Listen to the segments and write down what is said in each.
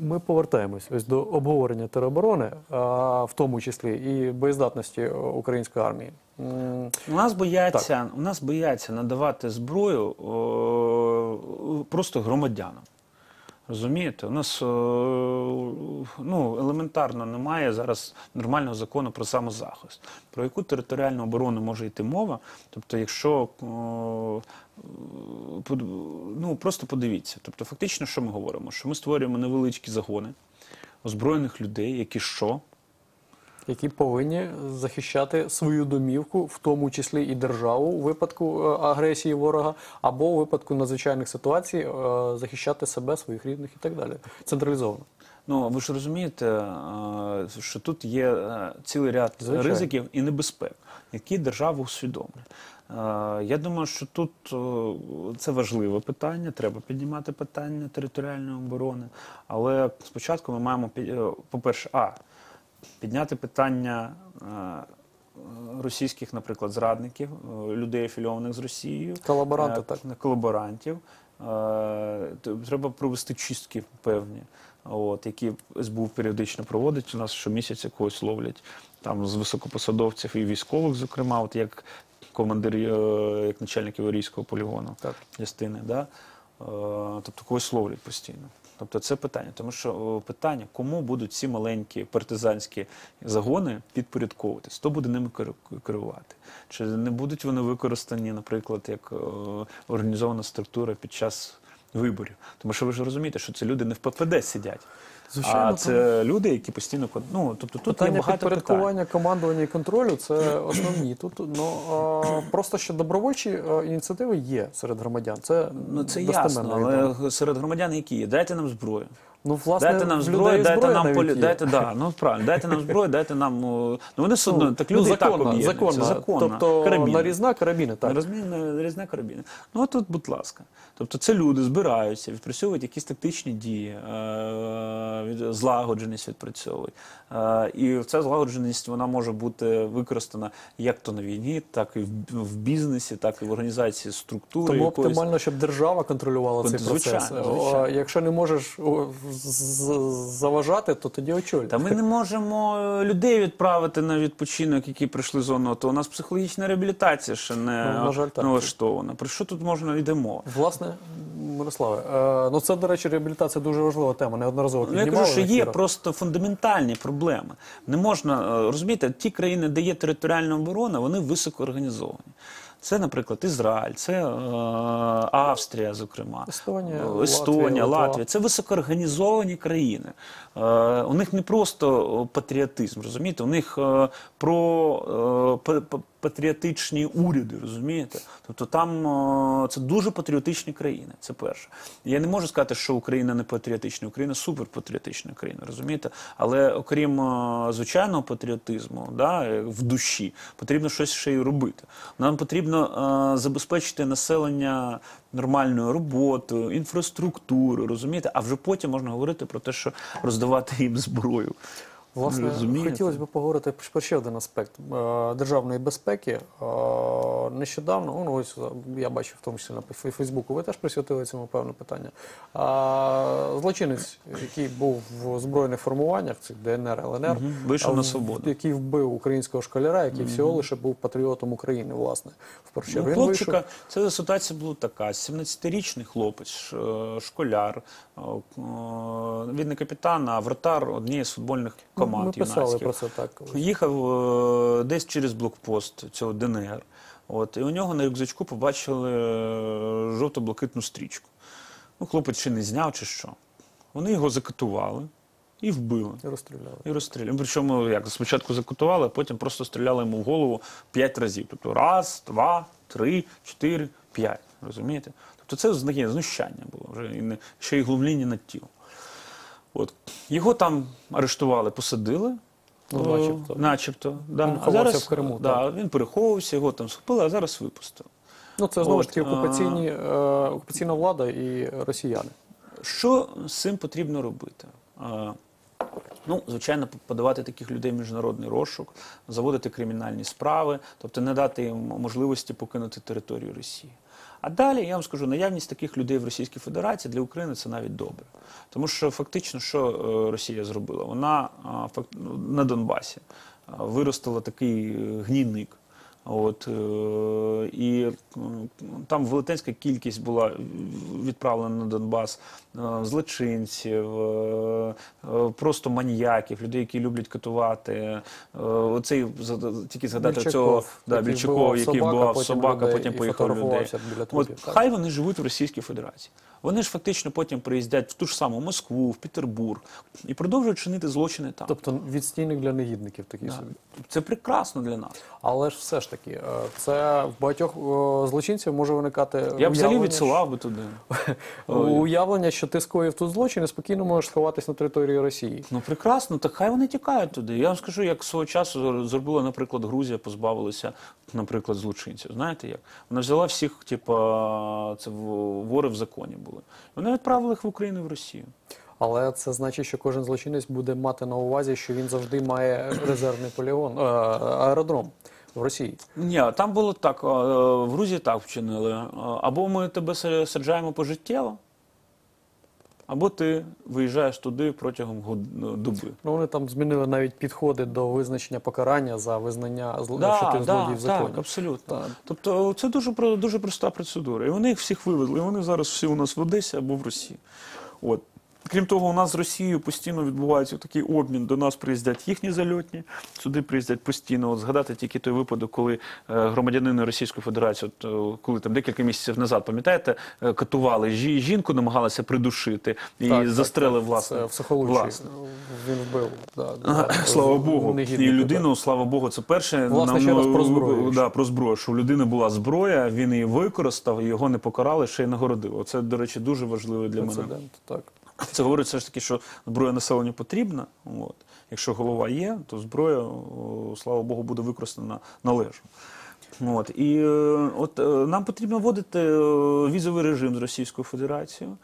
Ми повертаємось ось до обговорення тероборони, в тому числі і боєздатності української армії. У нас бояться, у нас бояться надавати зброю о, просто громадянам. Розумієте, у нас ну, елементарно немає зараз нормального закону про самозахист. Про яку територіальну оборону може йти мова? Тобто, якщо ну, просто подивіться. Тобто, фактично, що ми говоримо? Що ми створюємо невеличкі загони озброєних людей, які що? Які повинні захищати свою домівку, в тому числі і державу у випадку е, агресії ворога, або у випадку надзвичайних ситуацій е, захищати себе, своїх рідних і так далі. Централізовано. Ну, ви ж розумієте, е, що тут є цілий ряд Звичайно. ризиків і небезпек, які держава усвідомлює. Я думаю, що тут це важливе питання, треба піднімати питання територіальної оборони. Але спочатку ми маємо, пі- е, по-перше, а, підняти питання е, російських, наприклад, зрадників, е, людей, афільованих з Росією. Колаборанти, Е, так. колаборантів. Треба провести чистки певні, от, які СБУ періодично проводить. У нас щомісяця когось ловлять там з високопосадовців і військових, зокрема, от як командир, як начальник Єврейського полігону Так. частини. Да? Тобто когось ловлять постійно. Тобто це питання. Тому що питання, кому будуть ці маленькі партизанські загони підпорядковуватись, хто буде ними керувати? Чи не будуть вони використані, наприклад, як е, організована структура під час виборів? Тому що ви ж розумієте, що це люди не в ППД сидять. Звичайно, а це люди, які постійно ну, тобто тут є багато підпорядкування, питань. командування і контролю це основні. Тут ну а, просто що добровольчі ініціативи є серед громадян. Це Ну це ясно, але серед громадян які є? Дайте нам зброю. Ну, власне, дайте нам зброю, дайте нам полі... дайте, да, ну правильно, дайте нам зброю, дайте нам. Ну вони все одно, Ну, так ну, люди так законно, об'єднуються. законно. законно. Тобто Карабіни. нарізна карабіни, так. Розумієте, нарізна карабіни. Ну от тут, будь ласка. Тобто це люди збираються, відпрацьовують якісь тактичні дії, е, злагодженість відпрацьовують. Е, І ця злагодженість вона може бути використана як то на війні, так і в, в бізнесі, так і в організації структури. Тому якоїсь. оптимально, щоб держава контролювала цей Звичайно, процес. звичайно. Якщо не можеш з- заважати, то тоді очолюй. Та ми не можемо е, людей відправити на відпочинок, які прийшли з зону АТО. У нас психологічна реабілітація ще не Ну, жаль, налаштована. Про що тут можна йде мова? Власне, Мирославе, е, ну це, до речі, реабілітація дуже важлива тема. Неодноразово Ну, я кажу, що є просто фундаментальні проблеми. Не можна е, розумієте, ті країни, де є територіальна оборона, вони високо організовані. Це, наприклад, Ізраїль, це е, Австрія, зокрема, Естонія, Е, Естонія, Латвія, Латвія. Це високоорганізовані країни. Е, у них не просто патріотизм, розумієте? У них е, про е, патріотичні уряди, розумієте? Тобто там е, це дуже патріотичні країни. Це перше. Я не можу сказати, що Україна не патріотична, Україна суперпатріотична країна, розумієте? Але окрім е, звичайного патріотизму, да, е, в душі, потрібно щось ще й робити. Нам потрібно забезпечити населення нормальною роботою, інфраструктурою, розумієте? А вже потім можна говорити про те, що роздавати їм зброю. Власне, Розумієте? хотілося б поговорити про ще один аспект е, державної безпеки. Е, Нещодавно, ну ось я бачив в тому числі на Фейсбуку, ви теж присвятили цьому певне питання. Злочинець, який був в збройних формуваннях, цих ДНР, ЛНР, Мгм, вийшов на свободу. який вбив українського школяра, який всього лише був патріотом України, власне. В першу чергу Ну, хлопчика, вийшов. це ситуація була така: 17-річний хлопець, е, школяр, е, е, він не капітан, а вратар однієї з футбольних команд Ми писали юнацьких. про це так. Їхав е, десь через блокпост цього ДНР. От, і у нього на рюкзачку побачили е, жовто-блакитну стрічку. Ну, хлопець чи не зняв, чи що. Вони його закатували і вбили. І розстріляли. І розстріляли. Причому як спочатку закутували, а потім просто стріляли йому в голову п'ять разів. Тобто раз, два, три, чотири, п'ять. Розумієте? Тобто це знущання було вже і не ще й глумління над тілом. От його там арештували, посадили. Ну, О, начебто. начебто да. Він а зараз, в Криму, Да, він переховувався, його там схопили, а зараз випустили. Ну це знову ж таки окупаційні, е, окупаційна влада і росіяни. Що з цим потрібно робити? Ну, звичайно, подавати таких людей в міжнародний розшук, заводити кримінальні справи, тобто не дати їм можливості покинути територію Росії. А далі я вам скажу, наявність таких людей в Російській Федерації для України це навіть добре. Тому що фактично, що е, Росія зробила? Вона ну, на Донбасі виростила такий е, гнійник. От, е, і там велетенська кількість була відправлена на Донбас е, злочинців, е, просто маніяків, людей, які люблять катувати. Оцей тільки згадати Більчаков, цього да, який Більчакова, який собак, а собака, потім поїхав людей. От хай вони живуть в Російській Федерації. Вони ж фактично потім приїздять в ту ж саму Москву, в Петербург і продовжують чинити злочини там. Тобто відстійник для негідників такий Да. собі. Це прекрасно для нас. Але ж все ж таки, е, це в багатьох е, злочинців може виникати Я б взагалі відсилав би туди. уявлення, що ти скоїв тут злочин і спокійно можеш сховатись на території Росії. Ну прекрасно, так хай вони тікають туди. Я вам скажу, як свого часу зробила, наприклад, Грузія, позбавилася, наприклад, злочинців. Знаєте як? Вона взяла всіх, типа, це вори в законі були. Вони відправили їх в Україну і в Росію. Але це значить, що кожен злочинець буде мати на увазі, що він завжди має резервний полігон, е, аеродром в Росії. Ні, там було так, в Грузії так вчинили. Або ми тебе саджаємо пожиттєво, або ти виїжджаєш туди протягом доби. Ну вони там змінили навіть підходи до визначення покарання за визнання зло... що Да, злодій в законі. так, абсолютно. Так. Тобто це дуже, дуже проста процедура. І вони їх всіх вивезли. І вони зараз всі у нас в Одесі або в Росії. От. Крім того, у нас з Росією постійно відбувається такий обмін. До нас приїздять їхні зальотні, сюди приїздять постійно. От згадати тільки той випадок, коли е, громадянини Російської Федерації, от, е, коли там декілька місяців назад, пам'ятаєте, е, катували жі- жінку, намагалися придушити і Так, застрелив так. власне. В власне. він вбив. Да, да, Слава Богу, і людину, слава Богу, це перше Власне, нам, ще раз про зброю. Да, про зброю. Що у людини була зброя, він її використав, його не покарали, ще й нагородили. Це, до речі, дуже важливо для так. мене. Так. Це говорить все ж таки, що зброя населенню потрібна. От. Якщо голова є, то зброя, слава Богу, буде використана належно. От. І е, от, е, нам потрібно вводити е, візовий режим з Російською Федерацією.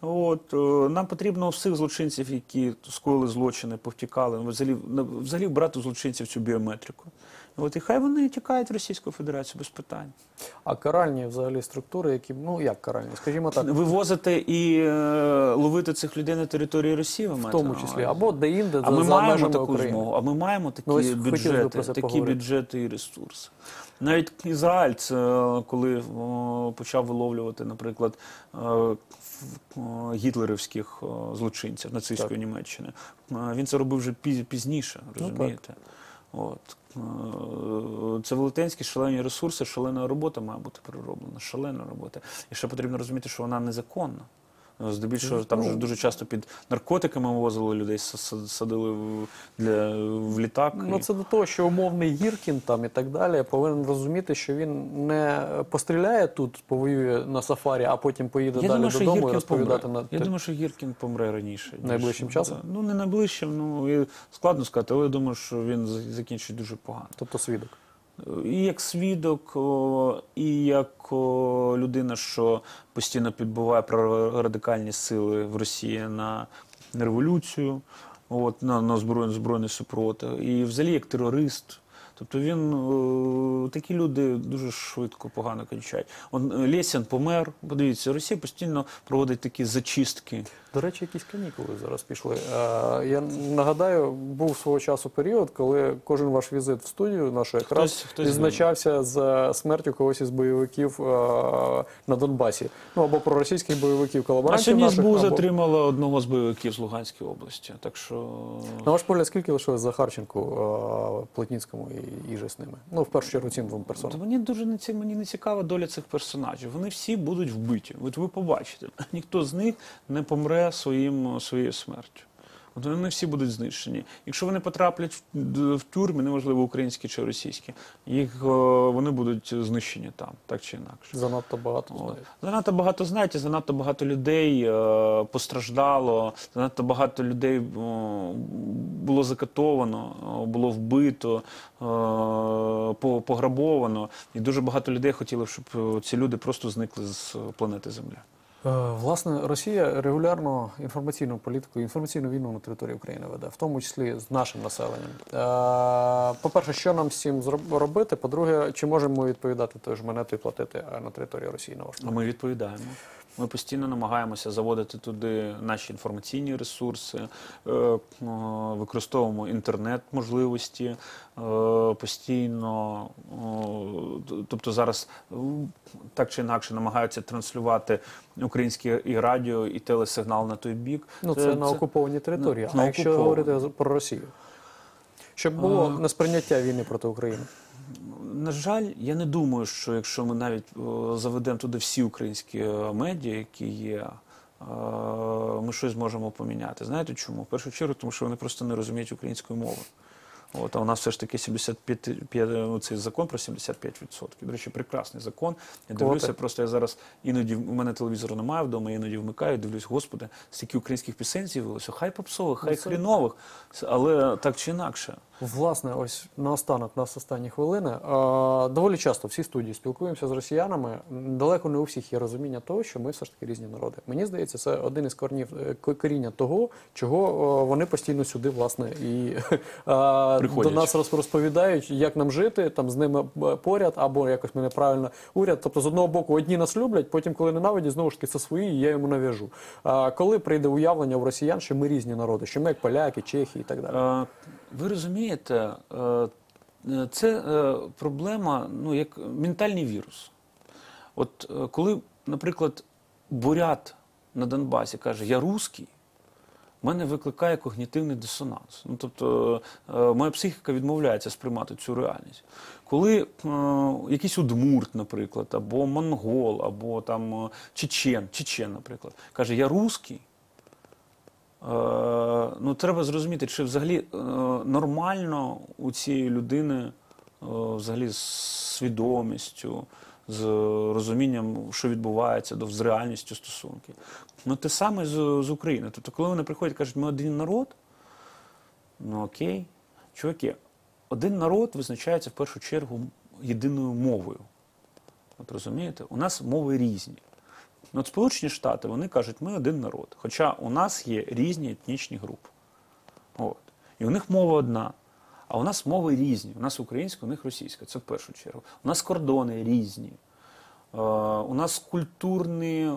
От, нам потрібно всіх злочинців, які скоїли злочини, повтікали, взагалі, взагалі брати злочинців цю біометрику. От, і хай вони тікають в Російську Федерацію без питань. А каральні взагалі структури, які ну як каральні, скажімо так, Вивозити і е, ловити цих людей на території Росії, ви в маєте тому на числі, увазі? або де-інде А за, ми за маємо межами таку України. змогу, а ми маємо такі Ну, ось хотілося б бюджети, про це такі поговорити. бюджети і ресурси. Навіть Ізраїль, це е, коли о, почав виловлювати, наприклад, е, в- о, гітлерівських о, злочинців нацистської Німеччини, е, він це робив вже піз- пізніше, Ну, розумієте? От. Е, Це велетенські шалені ресурси, шалена робота має бути перероблена, шалена робота. І ще потрібно розуміти, що вона незаконна. Здебільшого там Ну, дуже часто під наркотиками вивозили людей, садили в, для, в літак. Ну і- це до того, що умовний Гіркін там і так далі повинен розуміти, що він не постріляє тут, повоює на сафарі, а потім поїде Я далі думаю, додому і розповідати помре. на Я думаю, що Гіркін помре раніше. ніж- Найближчим часом? Да. Ну, не найближчим, ну і складно сказати, але я думаю, що він закінчить дуже погано. тобто свідок. І як свідок, і як людина, що постійно підбиває радикальні сили в Росії на революцію, от, на, на збройний, збройний супротив, і взагалі як терорист. Тобто він о, такі люди дуже швидко погано кончають. Он е, Лєсін помер. Подивіться, Росія постійно проводить такі зачистки. До речі, якісь канікули зараз пішли. Е, я нагадаю, був свого часу період, коли кожен ваш візит в студію нашу якраз відзначався з смертю когось із бойовиків е, на Донбасі. Ну або про російських бойовиків А сьогодні наших, СБУ або... затримала одного з бойовиків з Луганської області. Так що На ваш погляд, скільки лишилось Захарченку, е, Плотніцькому і, і же з ними? Ну, в першу чергу, цим двом персонам. мені дуже не ці мені не цікава доля цих персонажів. Вони всі будуть вбиті. От ви побачите, ніхто з них не помре своїм своєю смертю. От вони всі будуть знищені. Якщо вони потраплять в, в тюрми, неважливо українські чи російські, їх е, вони будуть знищені там, так чи інакше. Занадто багато знають. Занадто багато знаєте, занадто багато людей е, постраждало, занадто багато людей о, було закатовано, було вбито, е, пограбовано. І дуже багато людей хотіли, щоб е, ці люди просто зникли з планети Земля. Е, Власне, Росія регулярно інформаційну політику, інформаційну війну на території України веде, в тому числі з нашим населенням. Е, По-перше, що нам з цим робити? По-друге, чи можемо ми відповідати той ж монетою платити е, на території Росії на А ми відповідаємо. Ми постійно намагаємося заводити туди наші інформаційні ресурси, е, е, використовуємо інтернет-можливості, е, постійно, тобто зараз так чи інакше намагаються транслювати українське і радіо, і телесигнал на той бік. Ну, це, на окупованій території. на- а на якщо говорити про Росію? Щоб було несприйняття війни проти України. На жаль, я не думаю, що якщо ми навіть заведемо туди всі українські е, медіа, які є, е, ми щось зможемо поміняти. Знаєте чому? В першу чергу, тому що вони просто не розуміють української мови. От, а у нас все ж таки 75, п'ять- ну, цей закон про 75%. До речі, прекрасний закон. Я Квоти. дивлюся, просто я зараз іноді у мене телевізору немає вдома, іноді вмикаю, дивлюсь, господи, стільки українських пісень з'явилося, хай попсових, хай хрінових, але так чи інакше. Власне, ось наостанок, нас останні хвилини. Доволі часто всі студії спілкуємося з росіянами. Далеко не у всіх є розуміння того, що ми все ж таки різні народи. Мені здається, це один із корнів е, коріння того, чого вони постійно сюди, власне, і до нас роз- розповідають, як нам жити, там з ними поряд, або якось ми неправильно уряд. Тобто, з одного боку, одні нас люблять, потім, коли ненавидять, знову ж таки це свої, і я йому нав'яжу. Коли прийде уявлення у росіян, що ми різні народи, що ми як поляки, чехи і так далі. Ви розумієте, е, е, це е, проблема, ну, як ментальний вірус. От коли, наприклад, бурят на Донбасі каже, я русський, в мене викликає когнітивний дисонанс. Ну, тобто моя психіка відмовляється сприймати цю реальність. Коли е, якийсь удмурт, наприклад, або монгол, або там чечен, чечен, наприклад, каже, я русський, ну, треба зрозуміти, чи взагалі е, нормально у цієї людини е, взагалі з свідомістю, з розумінням, що відбувається, з реальністю стосунки. Ну, те саме з, з України. Тобто, коли вони приходять і кажуть, ми один народ, ну окей, чуваки, один народ визначається в першу чергу єдиною мовою. От розумієте, у нас мови різні. Ну, От Сполучені Штати вони кажуть, ми один народ. Хоча у нас є різні етнічні групи. От. І у них мова одна. А у нас мови різні. У нас українська, у них російська. Це в першу чергу. У нас кордони різні. Е, у нас культурні, е,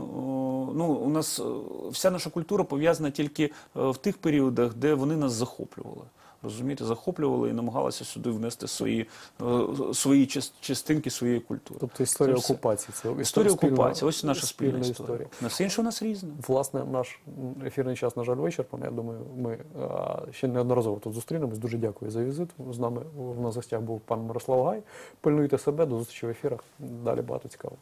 ну, у нас е, вся наша культура пов'язана тільки в тих періодах, де вони нас захоплювали. Розумієте, захоплювали і намагалися сюди внести свої, е, свої частинки своєї культури. Тобто історія Це окупації. Це Історія спільна- окупації, ось наша спільна, спільна історія. На все інше у нас різне. Власне, наш ефірний час, на жаль, вичерпаний. Я думаю, ми а, ще неодноразово тут зустрінемось. Дуже дякую за візит. З нами у нас гостях був пан Мирослав Гай. Пильнуйте себе, до зустрічі в ефірах. Далі багато цікавого.